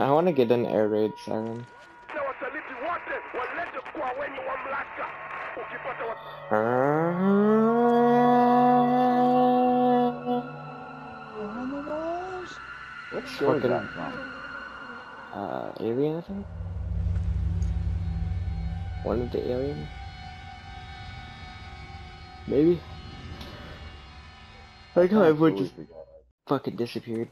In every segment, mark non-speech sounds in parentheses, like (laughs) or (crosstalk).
I want to get an air raid siren. na wasaliti wote walete kwa wenye mamlaka. Ukipata wa... What show is Fucking- that from? Uh, alien, I think? One of the aliens? Maybe? Like how everyone just fucking disappeared.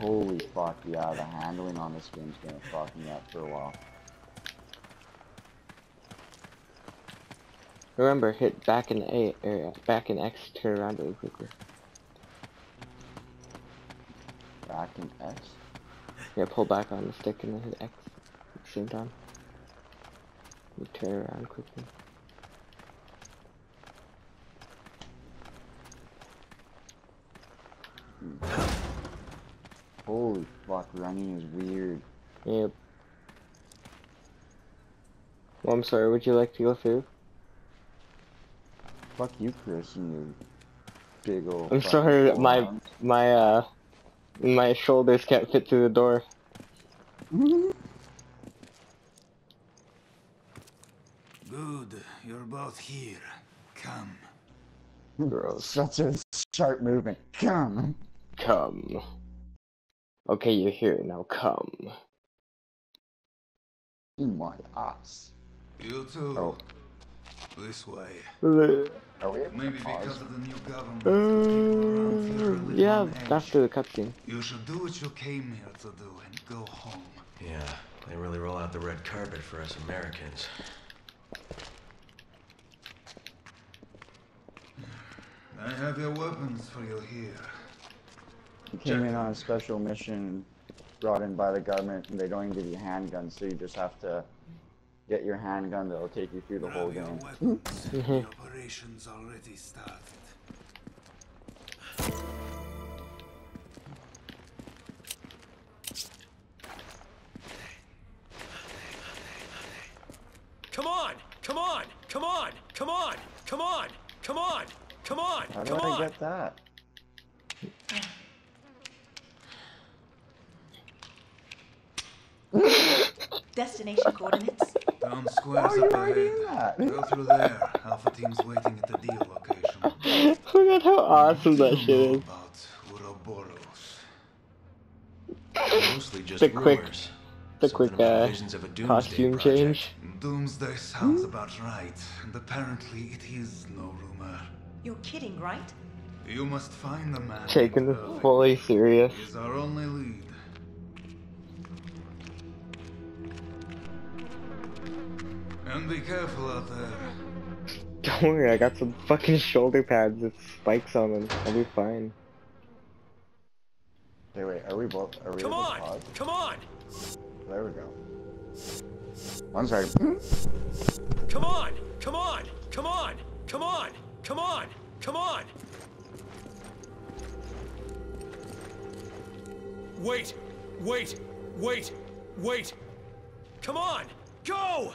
Holy fuck, yeah, the handling on this game's gonna fuck me up for a while. Remember, hit back in A, or uh, back in X to turn around really quickly. Back in X? Yeah, pull back on the stick and then hit X at the same time. You turn around quickly. Hmm. Holy fuck, running is weird. Yep. Well, I'm sorry, would you like to go through? Fuck you, Chris, and your big old. I'm fucking sorry, my forearms. my uh my shoulders can't fit through the door. (laughs) Good, you're both here. Come. Gross. Such a sharp movement. Come. Come. Okay, you're here now. Come. In my ass. You too. Oh. This way. Uh, Are we Maybe pause? because of the new government, the people around here are a little yeah, on edge. after the cutscene. You should do what you came here to do and go home. Yeah, they really roll out the red carpet for us Americans. I have your weapons for you here. You came in on a special mission brought in by the government, and they don't even give you handguns, so you just have to get your handgun that'll take you through the whole Grab game. weapons. (laughs) Mm-hmm. the operation's already started. Come on! Come on! Come on! Come on! Come on! Come on! Come on! How do Come I on! get that? (laughs) Destination coordinates. Town square's you up ahead. that. Go through there. Alpha team's waiting at the deal location. (laughs) Look at how awesome What that shit is. about Ouroboros? (laughs) Mostly just The quick- rumors. The Something quick about uh, of a doomsday costume project. change. Doomsday sounds about right, and apparently it is no rumor. You're kidding, right? You must find the man. Taking named this fully serious. He is our only lead. And be careful out there. Don't worry, I got some fucking shoulder pads with spikes on them. I'll be fine. Okay, wait, are we both? Are we Come on! pause? Come on! There we go. One second. Come on! Come on! Come on! Come on! Come on! Come on! Wait! Wait! Wait! Wait! Come on! Go!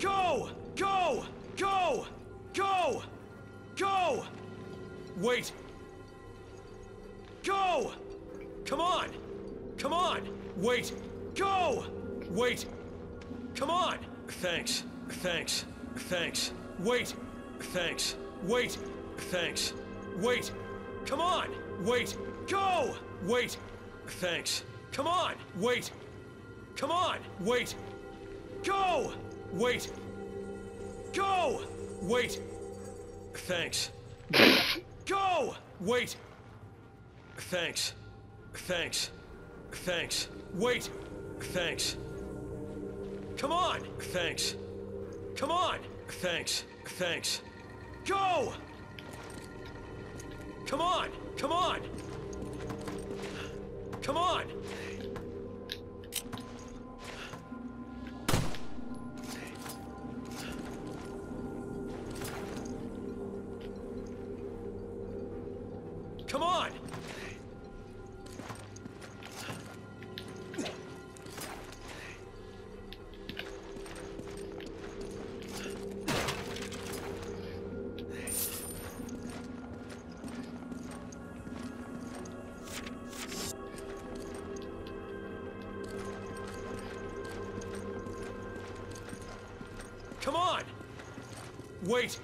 Go! Go! Go! Go! Go! Wait! Go! Come on! Come on! Wait! Go! Wait! Come on! Thanks. Thanks. Thanks. Wait! Thanks. Wait! Thanks. Wait! Come on! Wait! Go! Wait! Thanks. Come on! Wait! Come on! Wait! Go! Wait! Go! Wait! Thanks. Go! Wait! Thanks. Thanks. Thanks. Wait! Thanks. Come on! Thanks. Come on! Thanks. Thanks. Go! Come on! Come on! Come on! Come on! Wait!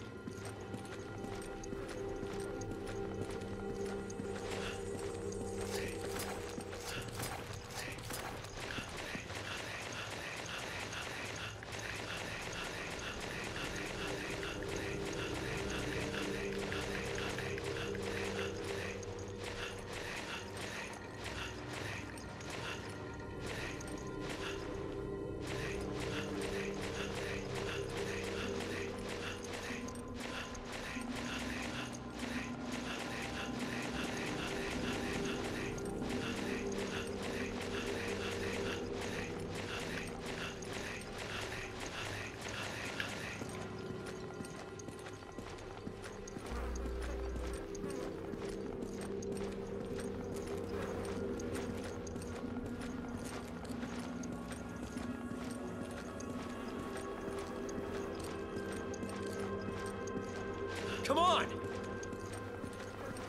Come on!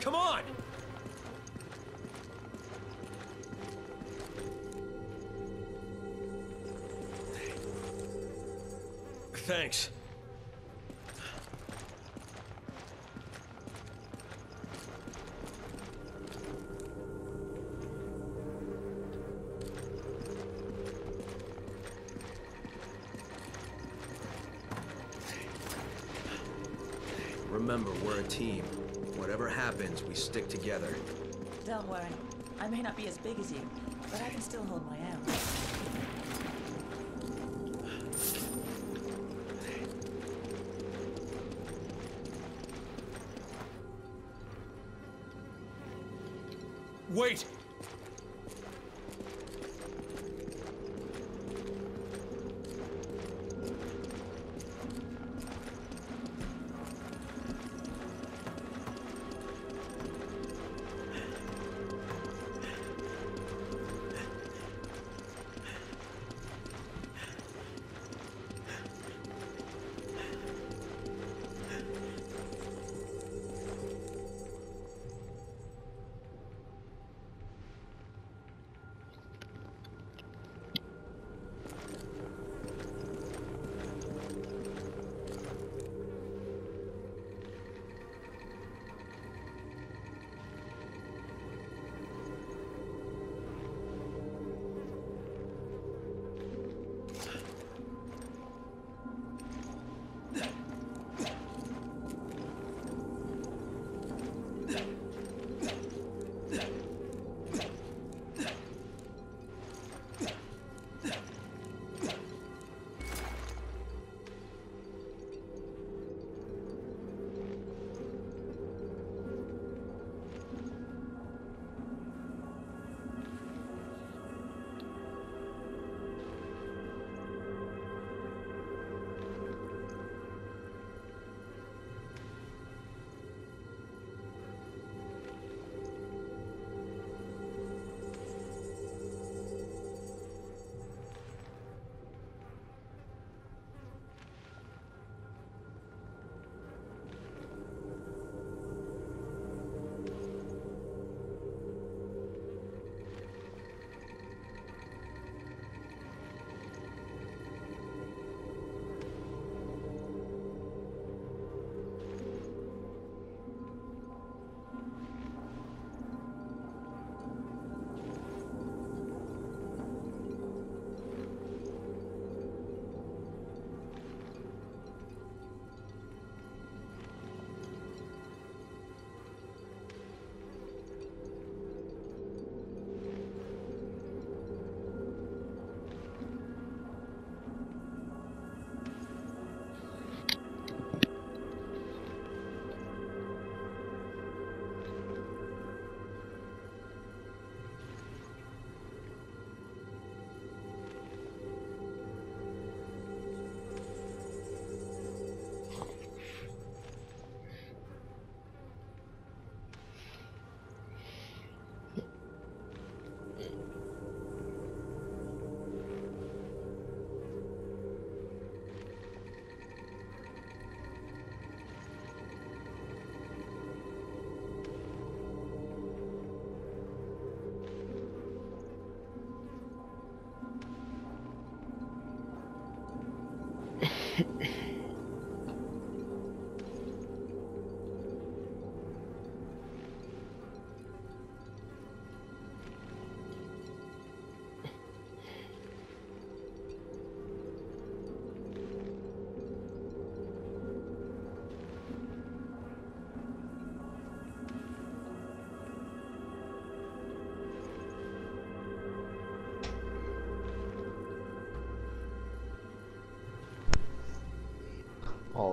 Come on! Thanks. Remember, we're a team. Whatever happens, we stick together. Don't worry. I may not be as big as you, but I can still hold my own. Wait!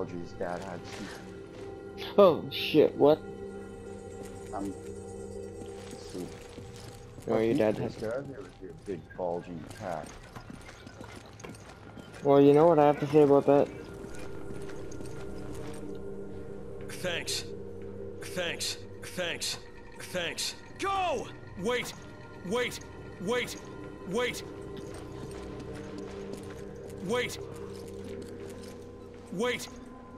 Apologies, Dad had to. Oh shit! What? Let's see. Oh, your dad has has. there with your big bulging pack. Well, you know what I have to say about that. Thanks. Thanks. Thanks. Thanks. Go! Wait! Wait! Wait! Wait! Wait! Wait!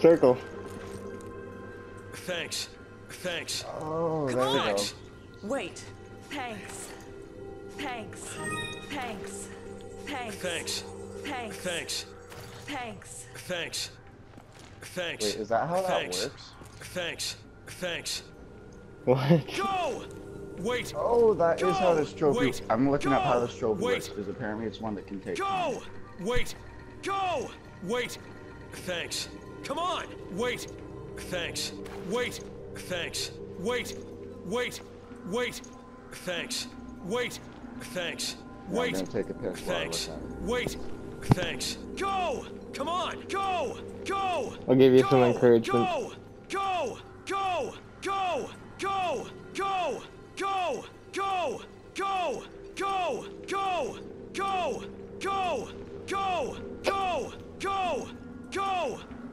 Circle. Thanks. Thanks. Oh, there we go. Wait. Thanks. Thanks. Thanks. Thanks. Thanks. Thanks. Thanks. Thanks. Thanks. Thanks. Wait, is that how that Thanks. works? Thanks. Thanks. What? Go! Wait! Oh, that is how Go! this trophy. Wait! I'm looking up how Go! this trophy Wait! works because apparently it's one that can take. Go! Wait! Go! Wait! Thanks. Come on! Wait! Thanks. Wait! Thanks. Wait! Wait! Wait! Thanks. Wait! Thanks. Wait! take a piss while I look Thanks. Wait! Thanks. Go! Come on! Go! Go! I'll give you go! some encouragement. Go! Go! Go! Go! Go! Go! Go! Go! Go! Go! Go! Go! Go! Go! Go! Go! Go!